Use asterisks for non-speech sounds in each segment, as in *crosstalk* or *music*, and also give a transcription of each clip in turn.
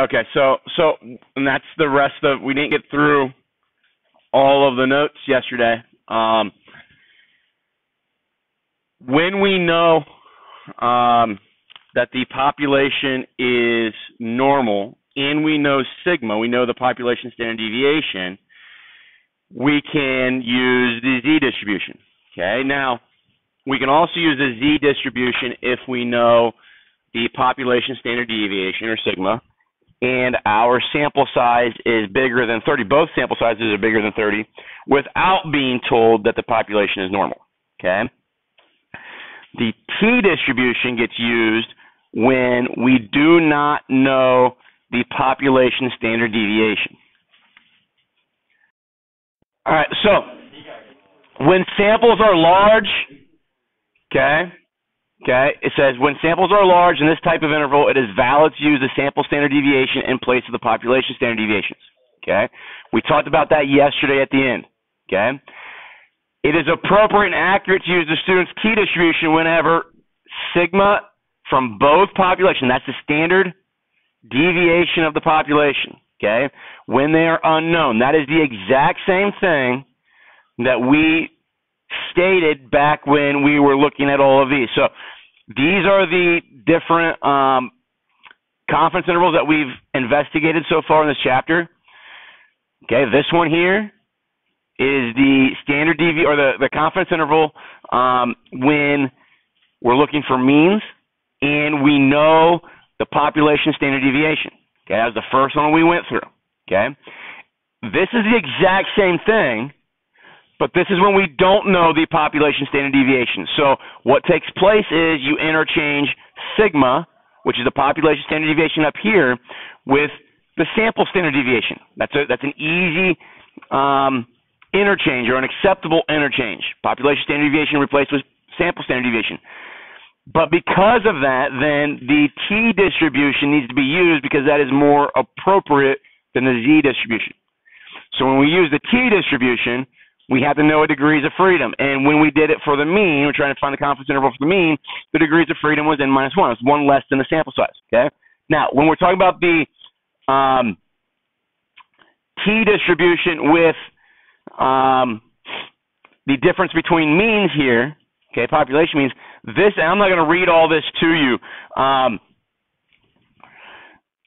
Okay, so so and that's the rest of we didn't get through all of the notes yesterday. Um, when we know um, that the population is normal and we know sigma, we know the population standard deviation, we can use the z distribution. Okay, now we can also use the z distribution if we know the population standard deviation or sigma and our sample size is bigger than 30. Both sample sizes are bigger than 30 without being told that the population is normal. Okay? The t distribution gets used when we do not know the population standard deviation. All right, so when samples are large, okay, Okay, it says when samples are large in this type of interval, it is valid to use the sample standard deviation in place of the population standard deviations. Okay, we talked about that yesterday at the end. Okay, it is appropriate and accurate to use the student's t distribution whenever sigma from both population, that's the standard deviation of the population. Okay, when they are unknown, that is the exact same thing that we stated back when we were looking at all of these. So these are the different um, confidence intervals that we've investigated so far in this chapter. Okay, this one here is the standard devi or the, the confidence interval um, when we're looking for means and we know the population standard deviation. Okay, that was the first one we went through. Okay, this is the exact same thing but this is when we don't know the population standard deviation. So what takes place is you interchange sigma, which is the population standard deviation up here, with the sample standard deviation. That's a, that's an easy um, interchange or an acceptable interchange. Population standard deviation replaced with sample standard deviation. But because of that, then the t distribution needs to be used because that is more appropriate than the z distribution. So when we use the t distribution, we have to know a degrees of freedom. And when we did it for the mean, we're trying to find the confidence interval for the mean, the degrees of freedom was n minus 1. It's one less than the sample size. Okay. Now, when we're talking about the um, t distribution with um, the difference between means here, okay, population means, this, I'm not going to read all this to you. Um,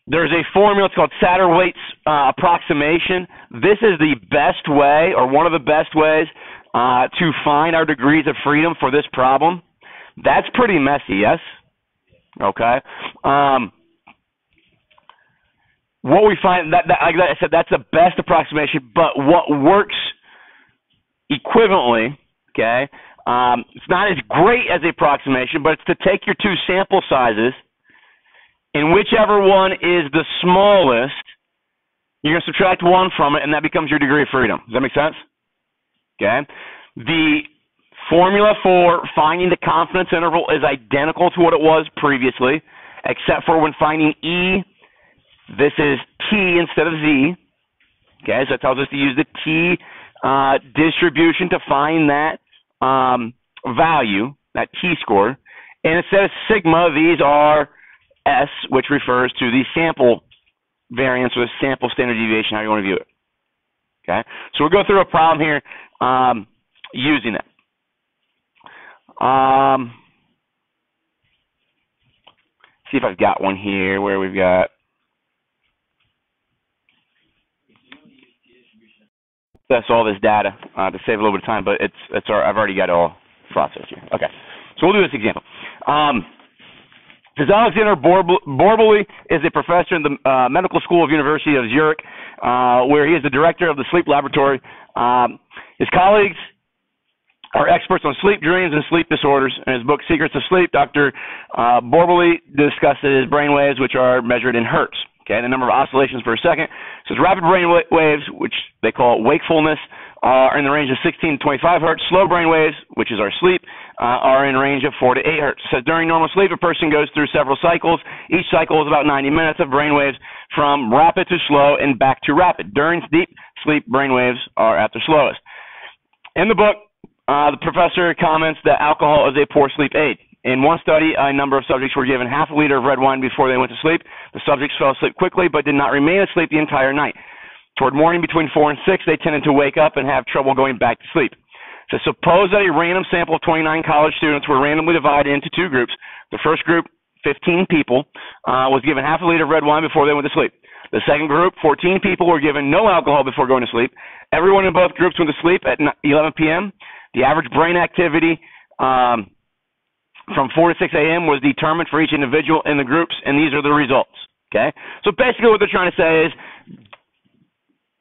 there's a formula, it's called Satterthwaite's uh, approximation. This is the best way, or one of the best ways, uh, to find our degrees of freedom for this problem. That's pretty messy, yes? Okay. Um, what we find that, that like I said, that's the best approximation. But what works equivalently, okay? Um, it's not as great as the approximation, but it's to take your two sample sizes and whichever one is the smallest, you're going to subtract one from it, and that becomes your degree of freedom. Does that make sense? Okay. The formula for finding the confidence interval is identical to what it was previously, except for when finding E, this is T instead of Z. Okay, so it tells us to use the T uh, distribution to find that um, value, that T score. And instead of sigma, these are S, which refers to the sample variance or the sample standard deviation, how you want to view it. Okay, so we'll go through a problem here um, using it. Um, see if I've got one here where we've got. That's all this data uh, to save a little bit of time, but it's it's our, I've already got it all processed here. Okay, so we'll do this example. Um, says Alexander Borbely is a professor in the uh, Medical School of University of Zurich, uh, where he is the director of the sleep laboratory. Um, his colleagues are experts on sleep dreams and sleep disorders. In his book Secrets of Sleep, Dr. Uh, Borbely discusses brain waves, which are measured in hertz. Okay, the number of oscillations per second. So it's rapid brain waves, which they call wakefulness, are in the range of 16 to 25 hertz. Slow brain waves, which is our sleep, uh, are in range of 4 to 8 hertz. So during normal sleep, a person goes through several cycles. Each cycle is about 90 minutes of brain waves from rapid to slow and back to rapid. During deep sleep, brain waves are at their slowest. In the book, uh, the professor comments that alcohol is a poor sleep aid. in one study, a number of subjects were given half a liter of red wine before they went to sleep. The subjects fell asleep quickly but did not remain asleep the entire night. Toward morning between 4 and 6, they tended to wake up and have trouble going back to sleep. So suppose that a random sample of 29 college students were randomly divided into two groups. The first group, 15 people, uh, was given half a liter of red wine before they went to sleep. The second group, 14 people, were given no alcohol before going to sleep. Everyone in both groups went to sleep at 11 p.m. The average brain activity um, from 4 to 6 a.m. was determined for each individual in the groups, and these are the results. Okay? So basically, what they're trying to say is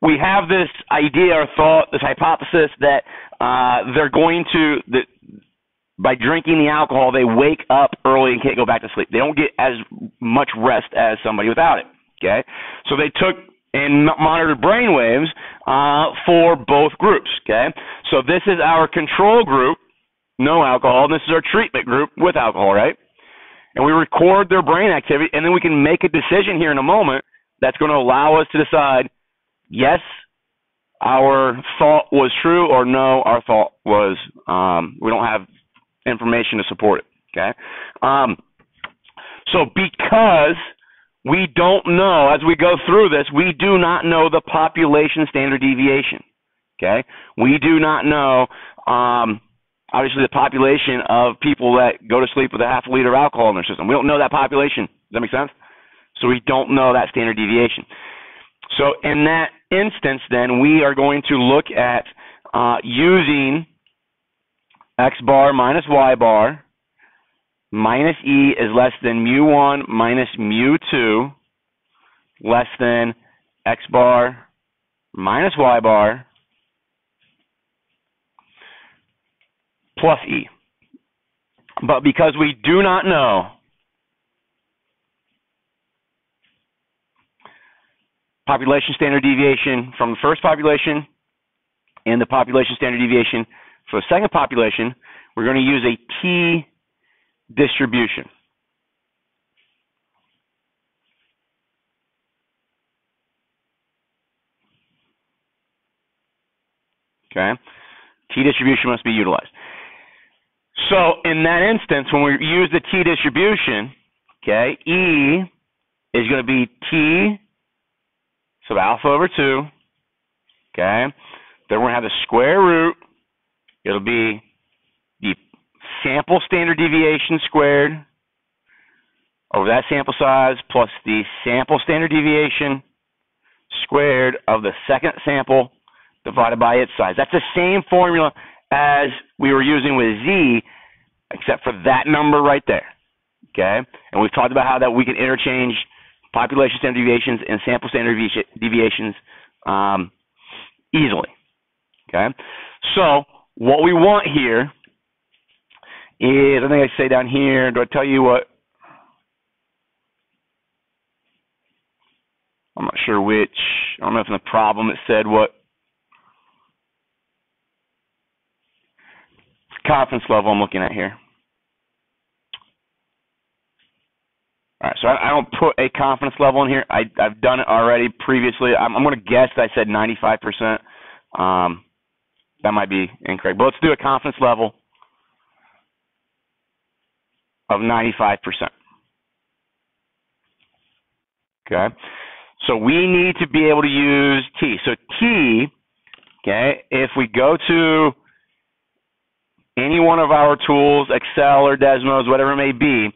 we have this idea or thought, this hypothesis that uh, they're going to, that by drinking the alcohol, they wake up early and can't go back to sleep. They don't get as much rest as somebody without it. Okay? So they took and monitored brain waves uh, for both groups. Okay? So this is our control group no alcohol, and this is our treatment group with alcohol, right? And we record their brain activity, and then we can make a decision here in a moment that's going to allow us to decide, yes, our thought was true, or no, our thought was um, we don't have information to support it. Okay, um, so because we don't know as we go through this, we do not know the population standard deviation. Okay, we do not know. Um, obviously the population of people that go to sleep with a half a liter of alcohol in their system. We don't know that population. Does that make sense? So we don't know that standard deviation. So in that instance, then we are going to look at uh, using x bar minus y bar minus e is less than mu one minus mu two less than x bar minus y bar plus E. But because we do not know population standard deviation from the first population and the population standard deviation for the second population, we're going to use a T distribution. Okay? T distribution must be utilized. So in that instance, when we use the t distribution, okay, E is going to be t so alpha over 2, okay? Then we're going to have the square root. It'll be the sample standard deviation squared over that sample size plus the sample standard deviation squared of the second sample divided by its size. That's the same formula as we were using with Z, except for that number right there. Okay? And we've talked about how that we can interchange population standard deviations and sample standard deviations um, easily. Okay? So what we want here is, I think I say down here, do I tell you what? I'm not sure which. I don't know if in the problem it said what confidence level I'm looking at here. All right, so I, I don't put a confidence level in here. I, I've done it already previously. I'm, I'm going to guess that I said 95%. Um, that might be incorrect, but let's do a confidence level of 95%. Okay, so we need to be able to use T. So T, okay, if we go to any one of our tools, Excel or Desmos, whatever it may be,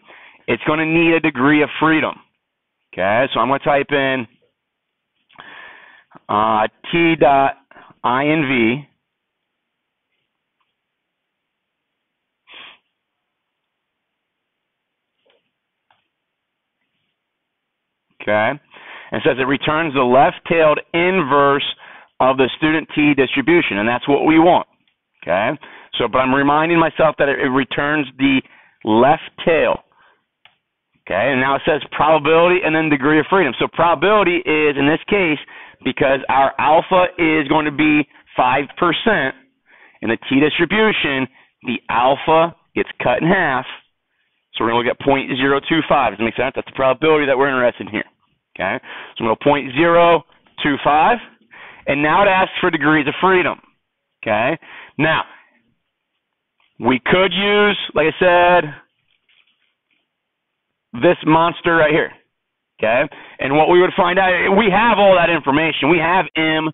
it's going to need a degree of freedom. Okay, so I'm going to type in uh, t dot inv Okay, and says it returns the left-tailed inverse of the student t distribution, and that's what we want. Okay, so, but I'm reminding myself that it, it returns the left tail. Okay, and now it says probability and then degree of freedom. So probability is, in this case, because our alpha is going to be 5%, in the t distribution, the alpha gets cut in half. So we're going to look at 0.025. Does that make sense? That's the probability that we're interested in here. Okay, so I'm going to 0.025, and now it asks for degrees of freedom. Okay, now we could use, like I said, this monster right here. Okay? And what we would find out, we have all that information. We have M,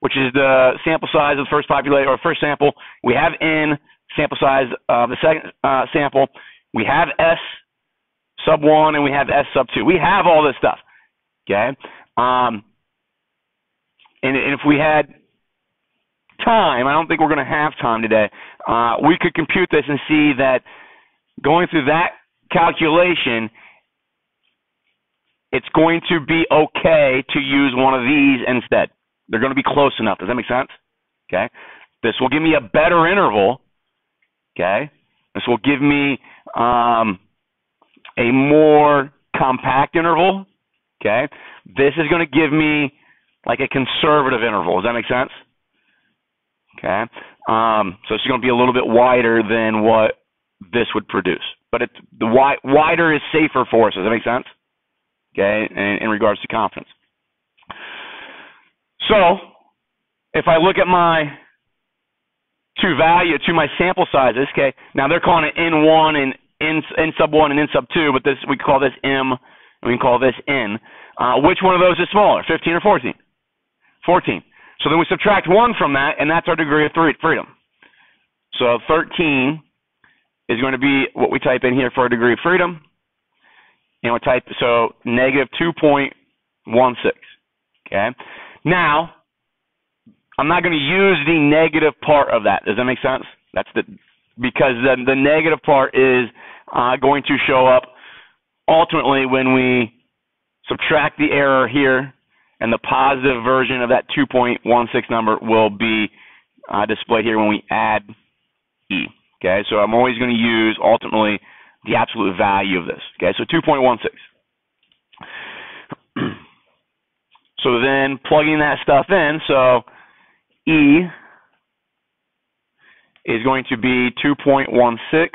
which is the sample size of the first population or first sample. We have N, sample size of the second uh, sample. We have S sub one and we have S sub two. We have all this stuff. Okay? Um, and, and if we had time, I don't think we're going to have time today, uh, we could compute this and see that going through that calculation, it's going to be okay to use one of these instead. They're going to be close enough. Does that make sense? Okay. This will give me a better interval. Okay. This will give me um, a more compact interval. Okay. This is going to give me like a conservative interval. Does that make sense? Okay. Um, so it's going to be a little bit wider than what this would produce, but it's the wi- wider is safer for us. Does that make sense? Okay. In, in regards to confidence. So if I look at my two value to my sample sizes, okay. Now they're calling it N1 and N, N sub one and N sub two, but this we call this M we can call this N. Uh, which one of those is smaller, 15 or 14? 14. So then we subtract 1 from that, and that's our degree of freedom. So 13 is going to be what we type in here for our degree of freedom. And we type, so negative 2.16. Okay? Now, I'm not going to use the negative part of that. Does that make sense? That's the, because the, the negative part is uh, going to show up ultimately when we subtract the error here and the positive version of that 2.16 number will be uh, displayed here when we add E. Okay, so I'm always going to use ultimately the absolute value of this. Okay, so 2.16. *clears throat* so then plugging that stuff in, so E is going to be 2.16.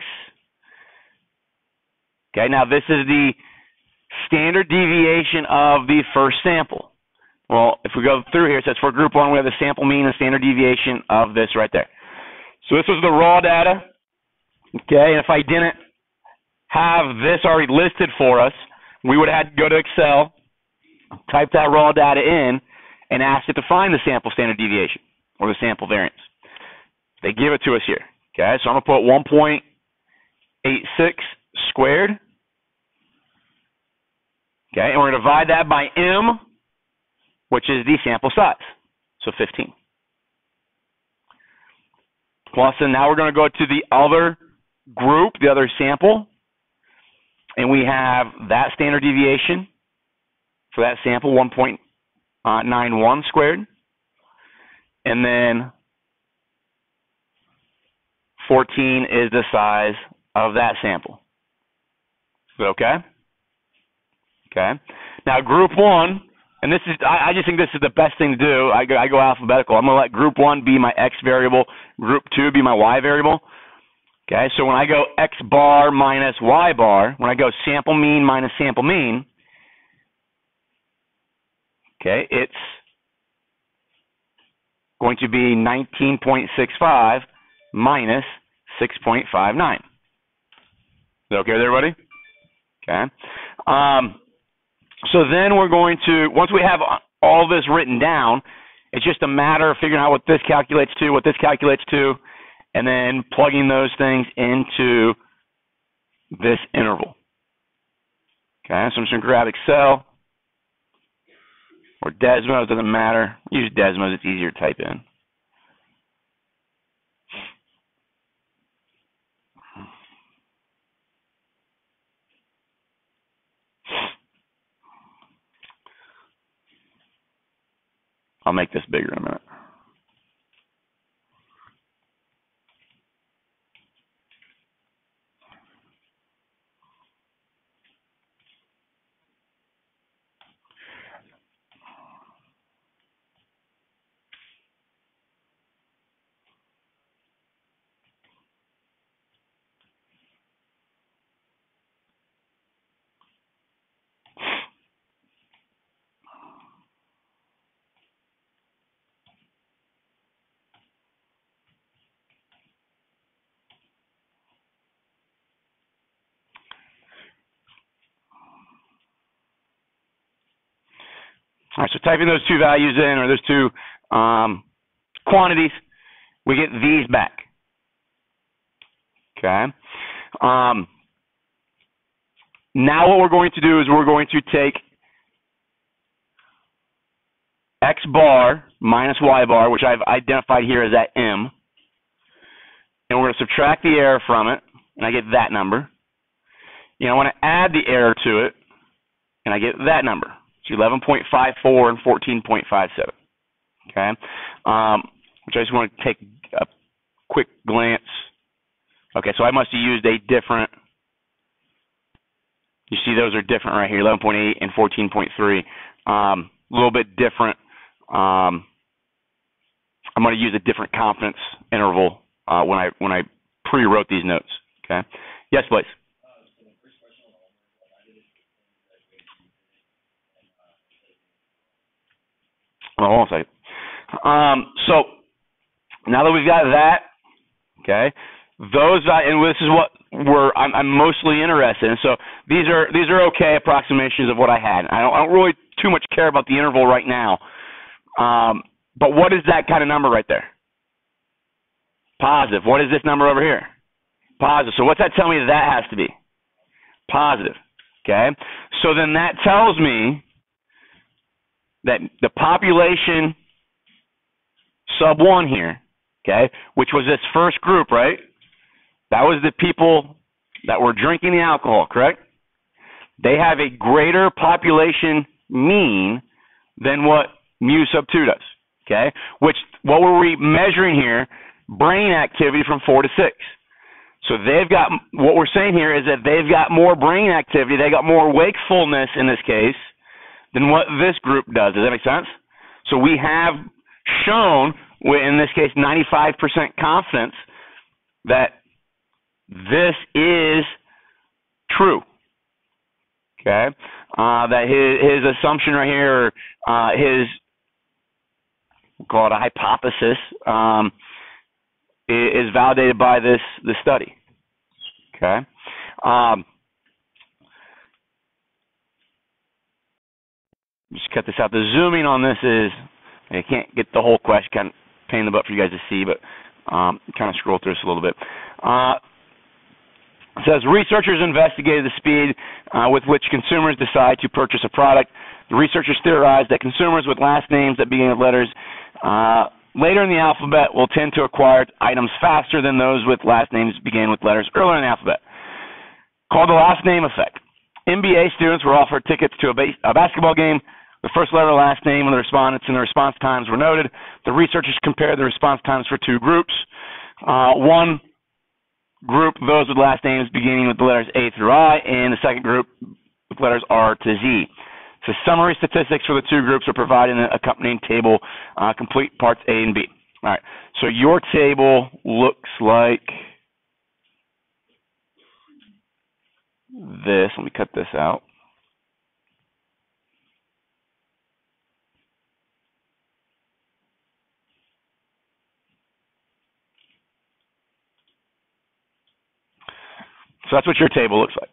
Okay, now this is the standard deviation of the first sample. Well, if we go through here, it says for group one, we have the sample mean and standard deviation of this right there. So this was the raw data. Okay, and if I didn't have this already listed for us, we would have had to go to Excel, type that raw data in, and ask it to find the sample standard deviation or the sample variance. They give it to us here. Okay, so I'm going to put 1.86 squared. Okay, and we're going to divide that by M, which is the sample size, so 15. Plus, and now we're going to go to the other group, the other sample, and we have that standard deviation for that sample, 1.91 squared, and then 14 is the size of that sample. Okay? Okay. Now, group one and this is I, I just think this is the best thing to do. I go, I go alphabetical. I'm gonna let group one be my x variable, group two be my y variable. Okay, so when I go x bar minus y bar, when I go sample mean minus sample mean, okay, it's going to be 19.65 minus 6.59. Is that okay everybody? Okay. Um, so then we're going to, once we have all this written down, it's just a matter of figuring out what this calculates to, what this calculates to, and then plugging those things into this interval. Okay, so I'm just going to grab Excel or Desmos, doesn't matter. Use Desmos, it's easier to type in. I'll make this bigger in a minute. All right, so typing those two values in, or those two um, quantities, we get these back. Okay. Um, now what we're going to do is we're going to take x bar minus y bar, which I've identified here as that m, and we're going to subtract the error from it, and I get that number. Know, I want to add the error to it, and I get that number. It's 11.54 and 14.57. Okay, um, which I just want to take a quick glance. Okay, so I must have used a different. You see, those are different right here, 11.8 and 14.3. Um, a little bit different. Um, I'm going to use a different confidence interval uh, when I when I pre-wrote these notes. Okay. Yes, please. Hold on a second. Um, so now that we've got that, okay, those and this is what we're I'm, I'm mostly interested in. So these are these are okay approximations of what I had. I don't, I don't really too much care about the interval right now. Um, but what is that kind of number right there? Positive. What is this number over here? Positive. So what's that tell me that has to be? Positive. Okay. So then that tells me that the population sub one here, okay, which was this first group, right? That was the people that were drinking the alcohol, correct? They have a greater population mean than what mu sub 2 does, okay? Which, what were we measuring here? Brain activity from 4 to 6. So they've got, what we're saying here is that they've got more brain activity, they got more wakefulness in this case than what this group does. Does that make sense? So we have shown, in this case, 95% confidence that this is true. Okay, uh, that his his assumption right here, uh, his we'll call it a hypothesis, um, is validated by this this study. Okay. Um, just cut this out. The zooming on this is I can't get the whole question, kind of pain in the butt for you guys to see, but um, kind of scroll through this a little bit. Uh, it says researchers investigated the speed uh, with which consumers decide to purchase a product. The researchers theorized that consumers with last names that begin with letters uh, later in the alphabet will tend to acquire items faster than those with last names begin with letters earlier in the alphabet. Called the last name effect. MBA students were offered tickets to a, base, a basketball game. The first letter, last name of the respondents, and the response times were noted. The researchers compared the response times for two groups. Uh, one group, those with last names beginning with the letters A through I, and the second group with letters R to Z. So summary statistics for the two groups are provided in an accompanying table, uh, complete parts A and B. All right. So your table looks like this. Let me cut this out. So that's what your table looks like.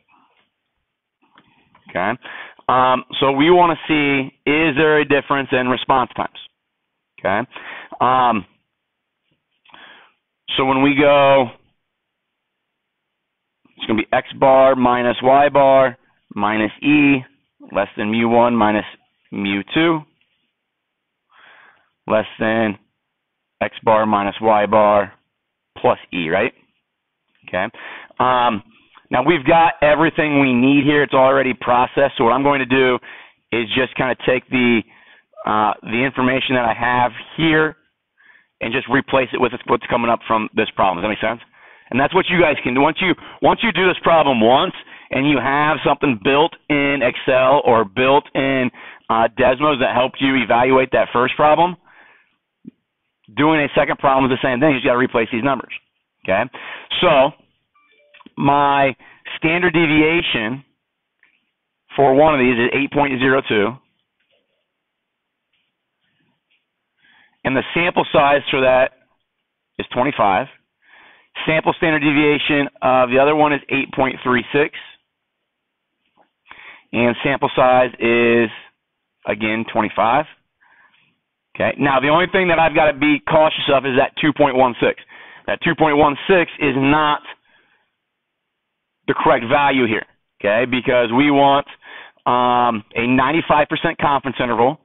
Okay. Um, so we want to see is there a difference in response times? Okay. Um, so when we go, it's going to be x bar minus y bar minus e less than mu one minus mu two less than x bar minus y bar plus e, right? Okay. Um, now we've got everything we need here. It's already processed. So what I'm going to do is just kind of take the uh, the information that I have here and just replace it with what's coming up from this problem. Does that make sense? And that's what you guys can do. Once you once you do this problem once and you have something built in Excel or built in uh, Desmos that helped you evaluate that first problem, doing a second problem is the same thing. You just got to replace these numbers. Okay. So my standard deviation for one of these is 8.02. And the sample size for that is 25. Sample standard deviation of the other one is 8.36. And sample size is again 25. Okay. Now the only thing that I've got to be cautious of is that 2.16. That 2.16 is not the correct value here. Okay, because we want um, a 95% confidence interval.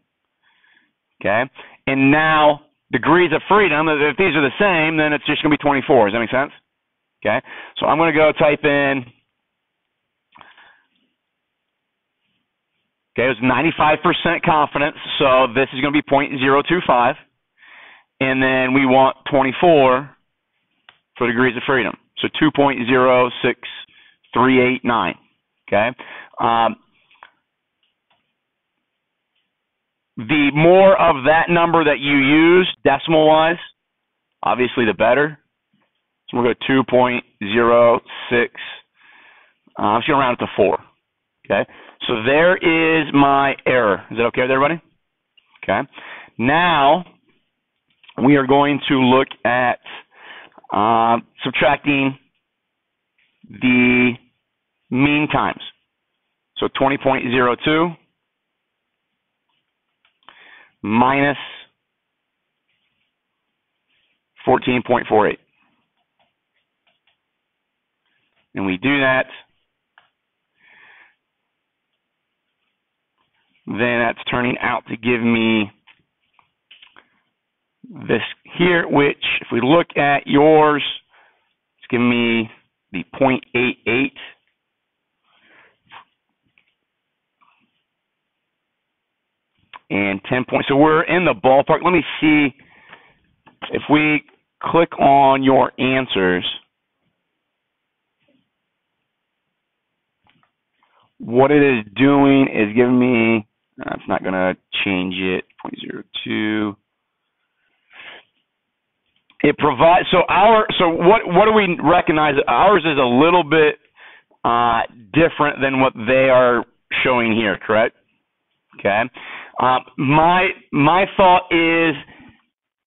Okay, and now degrees of freedom. If these are the same, then it's just going to be 24. Does that make sense? Okay, so I'm going to go type in Okay, it was 95% confidence, so this is going to be 0.025. And then we want 24 for degrees of freedom. So 2.06389. Okay. Um, the more of that number that you use, decimal wise, obviously the better. So we'll go 2.06. Uh, I'm just going to round it to 4. Okay. So there is my error. Is that okay with everybody? Okay. Now we are going to look at uh, subtracting the mean times. So 20.02 minus 14.48. And we do that then that's turning out to give me this here, which if we look at yours, it's giving me the 0.88. And 10 points. So we're in the ballpark. Let me see if we click on your answers. What it is doing is giving me uh, it's not going to change it. 0.02. It provides so our so what what do we recognize? Ours is a little bit uh, different than what they are showing here. Correct? Okay. Um, my my thought is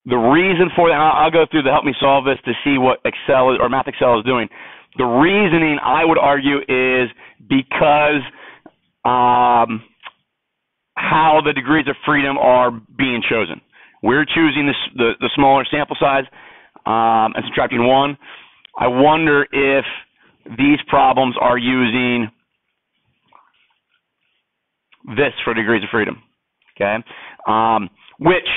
the reason for that. I'll, I'll go through the help me solve this to see what Excel is, or MathXL is doing. The reasoning I would argue is because um, how the degrees of freedom are being chosen. We're choosing this, the, the smaller sample size um, and subtracting one. I wonder if these problems are using this for degrees of freedom. Okay, um, which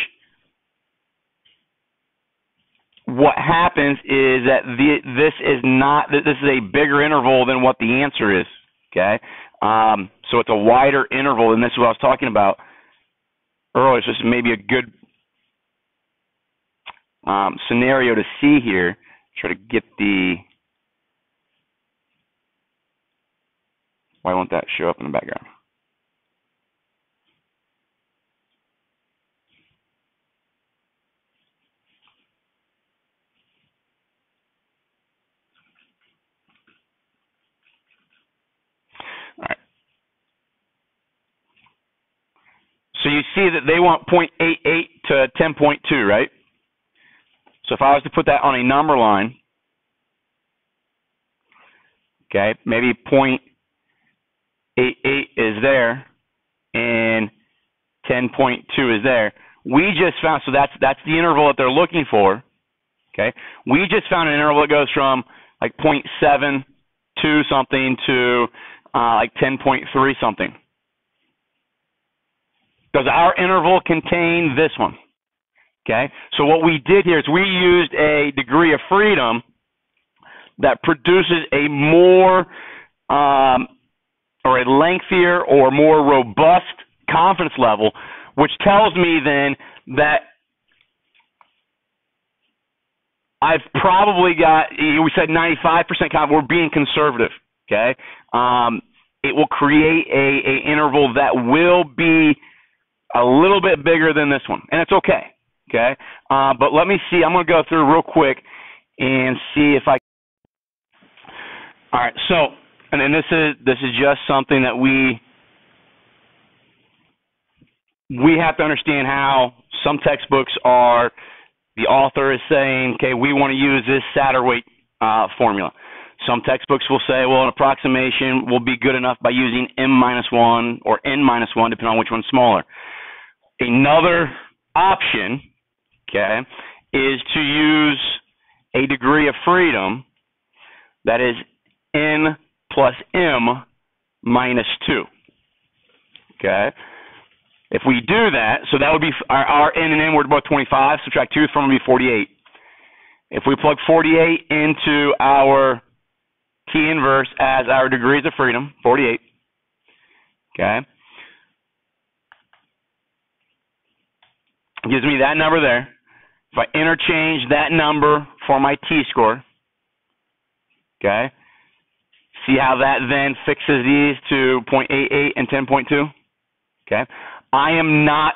what happens is that the, this is not this is a bigger interval than what the answer is. Okay, um, so it's a wider interval, and this is what I was talking about earlier. So this is maybe a good um, scenario to see here. Try to get the. Why won't that show up in the background? So you see that they want 0.88 to 10.2, right? So if I was to put that on a number line, okay, maybe 0.88 is there and 10.2 is there. We just found so that's that's the interval that they're looking for. Okay, we just found an interval that goes from like 0.7 to something to uh, like 10.3 something. Does our interval contain this one? Okay, so what we did here is we used a degree of freedom that produces a more um, or a lengthier or more robust confidence level, which tells me then that I've probably got, we said 95% confidence, we're being conservative, okay? Um, it will create a, a interval that will be a little bit bigger than this one, and it's okay. Okay, uh, but let me see. I'm going to go through real quick and see if I. All right, so and then this is this is just something that we we have to understand how some textbooks are. The author is saying, okay, we want to use this Satterthwaite uh, formula. Some textbooks will say, well, an approximation will be good enough by using m minus one or n minus one, depending on which one's smaller. Another option, okay, is to use a degree of freedom that is n plus m minus 2. Okay? If we do that, so that would be our, our n and m were both 25, subtract 2 from would be 48. If we plug 48 into our T inverse as our degrees of freedom, 48, okay, gives me that number there. If I interchange that number for my T score, okay, see how that then fixes these to 0.88 and 10.2? Okay. I am not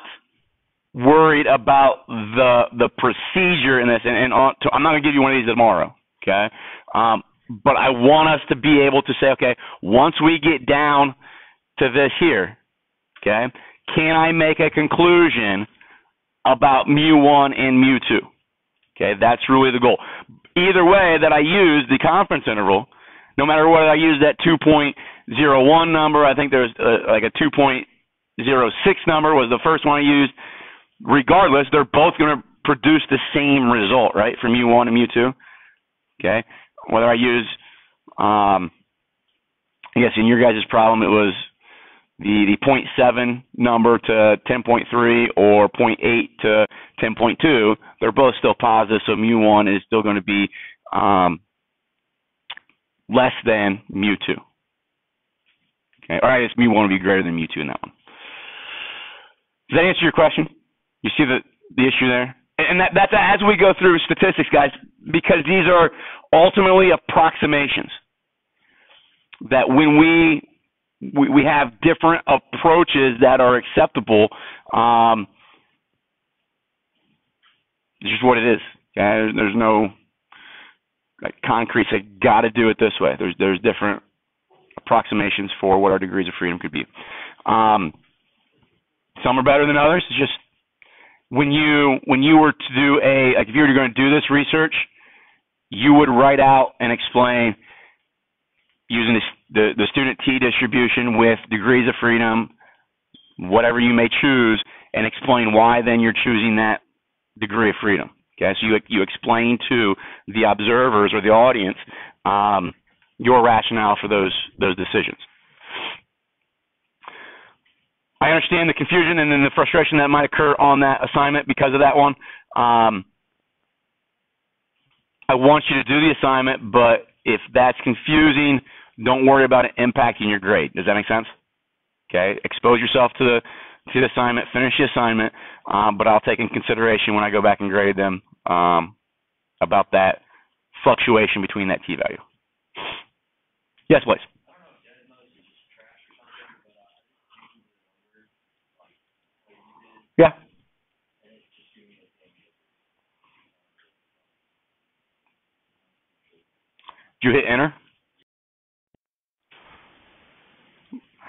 worried about the the procedure in this, and, and on, to, I'm not going to give you one of these tomorrow. Okay. Um, but I want us to be able to say, okay, once we get down to this here, okay, can I make a conclusion about mu one and mu two? Okay, that's really the goal. Either way that I use the confidence interval, no matter whether I use that 2.01 number, I think there's uh, like a 2.06 number was the first one I used. Regardless, they're both going to produce the same result, right, for mu1 and mu2. Okay, whether I use, um, I guess in your guys' problem it was the, the 0.7 number to 10.3 or 0.8 to 10.2, they're both still positive, so mu1 is still going to be um, less than mu2. Okay, or I guess mu1 will be greater than mu2 in that one. Does that answer your question? You see the, the issue there? And that, that's as we go through statistics, guys, because these are ultimately approximations. That when we we, we have different approaches that are acceptable. Um, it's just what it is. There's no like, concrete say got to do it this way. There's there's different approximations for what our degrees of freedom could be. Um, some are better than others. It's just when you when you were to do a like if you were going to do this research, you would write out and explain using this the, the student T distribution with degrees of freedom, whatever you may choose, and explain why then you're choosing that degree of freedom. Okay, so you you explain to the observers or the audience um, your rationale for those those decisions. I understand the confusion and then the frustration that might occur on that assignment because of that one. Um, I want you to do the assignment, but if that's confusing, don't worry about it impacting your grade. Does that make sense? Okay. Expose yourself to the to the assignment. Finish the assignment, um, but I'll take in consideration when I go back and grade them um, about that fluctuation between that t value. Yes, please. Yeah. Did you hit enter?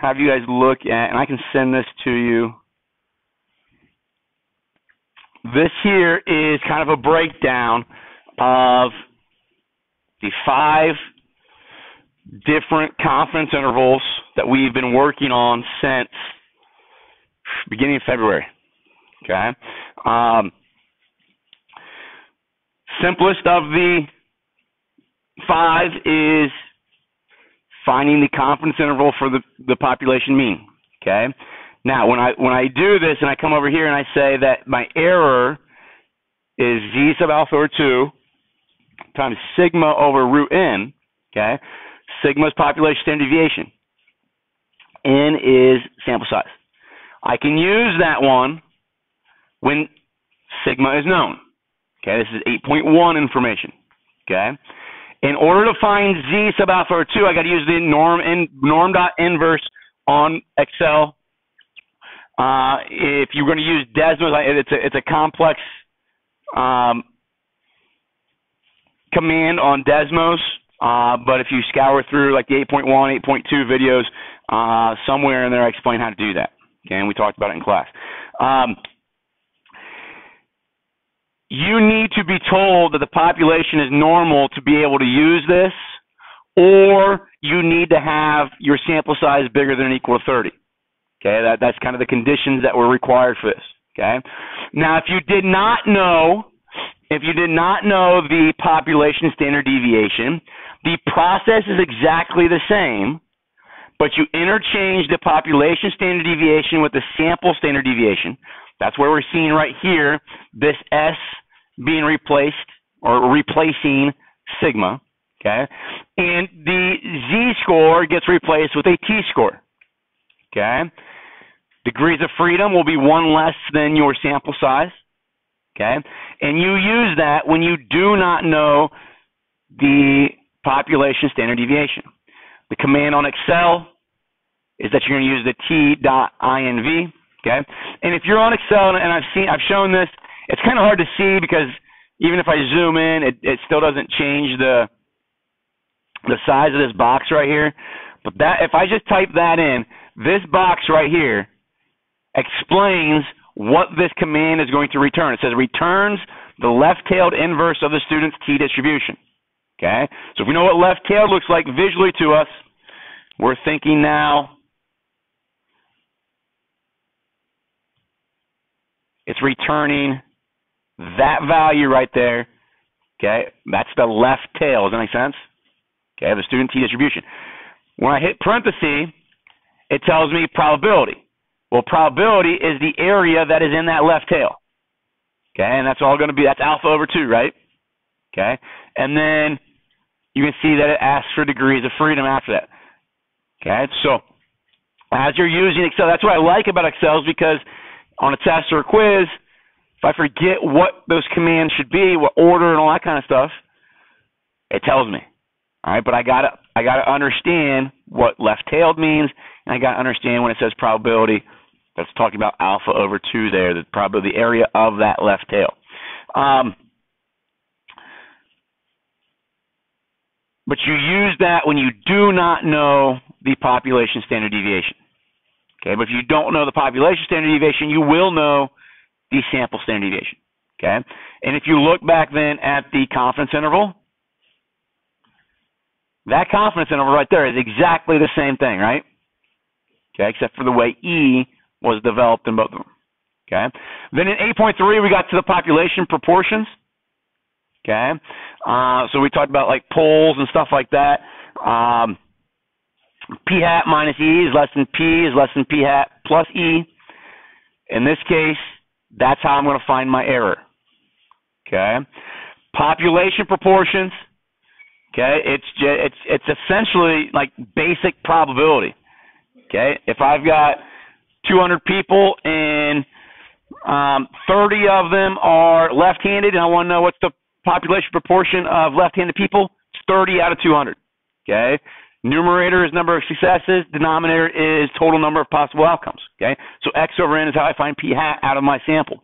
Have you guys look at, and I can send this to you. This here is kind of a breakdown of the five different confidence intervals that we've been working on since beginning of February. Okay. Um, simplest of the five is finding the confidence interval for the, the population mean. Okay. Now, when I when I do this and I come over here and I say that my error is z sub alpha over two times sigma over root n. Okay. Sigma is population standard deviation. N is sample size. I can use that one when sigma is known. Okay, this is 8.1 information. Okay, in order to find z sub alpha or 2, I got to use the norm in norm dot inverse on Excel. Uh, if you're going to use Desmos, it's a, it's a complex um, command on Desmos. Uh, but if you scour through like the 8.1, 8.2 videos, uh, somewhere in there I explain how to do that. Okay, and we talked about it in class. Um, you need to be told that the population is normal to be able to use this, or you need to have your sample size bigger than or equal to 30. Okay, that, that's kind of the conditions that were required for this. Okay. Now, if you did not know, if you did not know the population standard deviation, the process is exactly the same, but you interchange the population standard deviation with the sample standard deviation. That's where we're seeing right here this S being replaced or replacing sigma. Okay. And the Z score gets replaced with a T score. Okay. Degrees of freedom will be one less than your sample size. Okay. And you use that when you do not know the population standard deviation. The command on Excel is that you're going to use the t.inv. Okay. And if you're on Excel, and I've seen, I've shown this, it's kind of hard to see because even if I zoom in, it, it still doesn't change the the size of this box right here. But that if I just type that in, this box right here explains what this command is going to return. It says returns the left-tailed inverse of the student's t distribution. Okay? So if we know what left-tailed looks like visually to us, we're thinking now it's returning that value right there. Okay? That's the left tail. Does that make sense? Okay, the student t distribution. When I hit parenthesis, it tells me probability. Well, probability is the area that is in that left tail. Okay, and that's all going to be, that's alpha over 2, right? Okay, and then you can see that it asks for degrees of freedom after that. Okay, so as you're using Excel, that's what I like about Excel is because on a test or a quiz, if I forget what those commands should be, what order and all that kind of stuff, it tells me. All right, but I gotta I gotta understand what left-tailed means, and I gotta understand when it says probability that's talking about alpha over two there, the probably the area of that left tail. Um, but you use that when you do not know the population standard deviation. Okay, but if you don't know the population standard deviation, you will know the sample standard deviation. Okay, and if you look back then at the confidence interval, that confidence interval right there is exactly the same thing, right? Okay, except for the way E was developed in both of them. Okay. Then in 8.3, we got to the population proportions. Okay. Uh, so we talked about like polls and stuff like that. Um, P hat minus E is less than P is less than P hat plus E. In this case, that's how I'm going to find my error. Okay. Population proportions. Okay. It's it's it's essentially like basic probability. Okay. If I've got 200 people and um, 30 of them are left-handed, and I want to know what's the population proportion of left-handed people. It's 30 out of 200. Okay. Numerator is number of successes. Denominator is total number of possible outcomes. Okay. So X over N is how I find P hat out of my sample.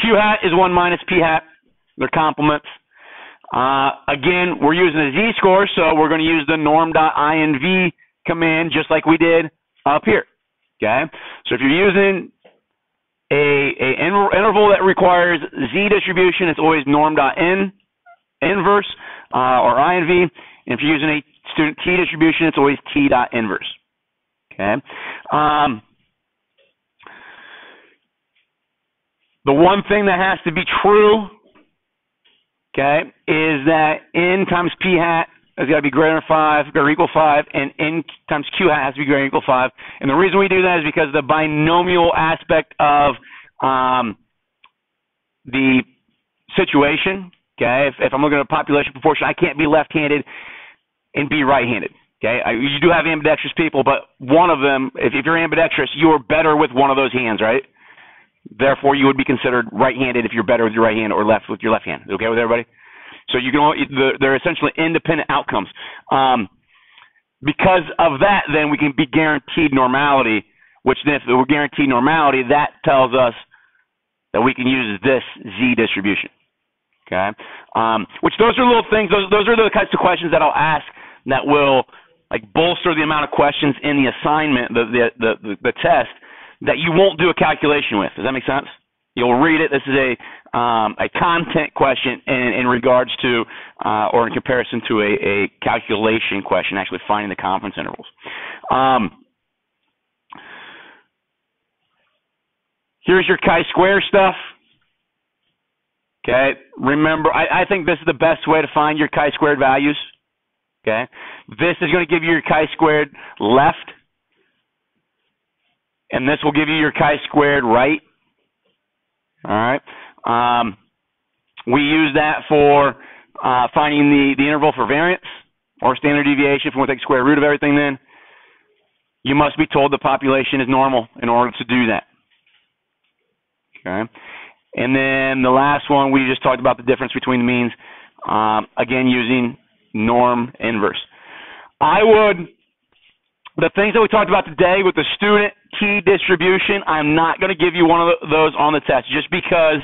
Q hat is 1 minus P hat. They're complements. Uh, again, we're using a z-score, so we're going to use the norm.inv command just like we did up here. Okay? So if you're using a, a interval that requires z distribution, it's always norm.n inverse uh, or inv. And if you're using a student t distribution, it's always t dot inverse. Okay. Um, the one thing that has to be true, okay, is that n times p hat has got to be greater than 5, greater or equal 5, and n times q hat has to be greater than equal 5. And the reason we do that is because the binomial aspect of um, the situation, okay, if, if I'm looking at a population proportion, I can't be left-handed and be right-handed. Okay, you do have ambidextrous people, but one of them, if, if you're ambidextrous, you are better with one of those hands, right? Therefore, you would be considered right-handed if you're better with your right hand or left with your left hand. Okay with everybody? So you can they're essentially independent outcomes. Um, because of that, then we can be guaranteed normality. Which then, if we're guaranteed normality, that tells us that we can use this z distribution. Okay, um, which those are little things. Those those are the kinds of questions that I'll ask that will like bolster the amount of questions in the assignment, the the the, the, the test that you won't do a calculation with. Does that make sense? You'll read it. This is a um, a content question in, in regards to uh, or in comparison to a, a, calculation question, actually finding the confidence intervals. Um, Here's your chi-square stuff. Okay, remember, I, I think this is the best way to find your chi-squared values. Okay, this is going to give you your chi-squared left, and this will give you your chi-squared right. All right. Um, we use that for uh, finding the, the interval for variance or standard deviation. If we want to take square root of everything, then you must be told the population is normal in order to do that. Okay. And then the last one, we just talked about the difference between the means. Um, again, using norm inverse. I would, the things that we talked about today with the student t distribution, I'm not going to give you one of those on the test just because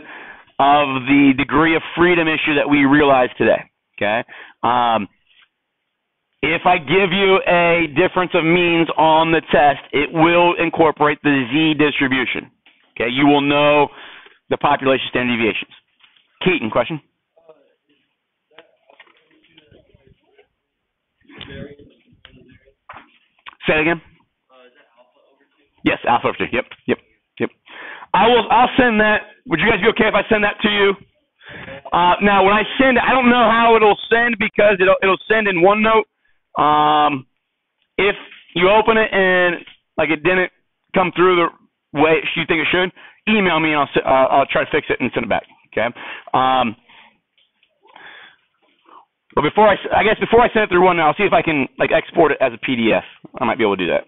of the degree of freedom issue that we realized today. Okay. Um, if I give you a difference of means on the test, it will incorporate the z distribution. Okay, you will know the population standard deviations. Keaton, question? Say it again. Yes, alpha over two. Yep, yep, yep. I will. I'll send that. Would you guys be okay if I send that to you? Uh, now, when I send I don't know how it'll send because it'll it'll send in OneNote. Um, if you open it and like it didn't come through the way you think it should, email me and I'll uh, I'll try to fix it and send it back. Okay. Um, but before I, I guess before I send it through OneNote, I'll see if I can like export it as a PDF. I might be able to do that.